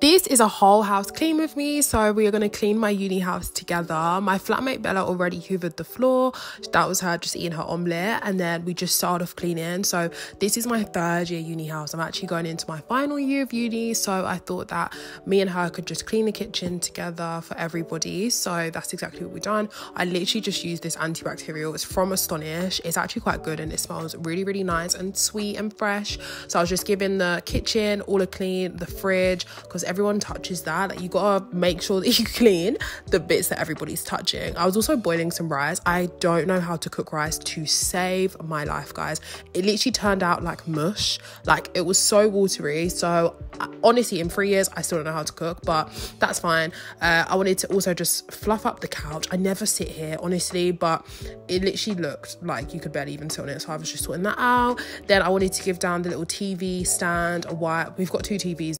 this is a whole house clean with me so we are going to clean my uni house together. My flatmate bella already hoovered the floor. That was her just eating her omelette and then we just started off cleaning. So this is my third year uni house. I'm actually going into my final year of uni so i thought that me and her could just clean the kitchen together for everybody. So that's exactly what we've done. I literally just used this antibacterial. It's from astonish. It's actually quite good and it smells really really nice and sweet and fresh. So i was just giving the kitchen all a clean the fridge because everyone touches that. Like you gotta make sure that you clean the bits that everybody's touching. I was also boiling some rice. I don't know how to cook rice to save my life, guys. It literally turned out like mush. Like it was so watery. So honestly, in three years, I still don't know how to cook, but that's fine. Uh, I wanted to also just fluff up the couch. I never sit here, honestly, but it literally looked like you could barely even sit on it. So I was just sorting that out. Then I wanted to give down the little TV stand, a. We've got two TVs